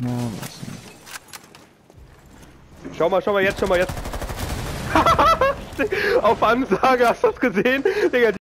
Na, was denn? Schau mal, schau mal jetzt, schau mal jetzt. Auf Ansage, hast du das gesehen? Digga,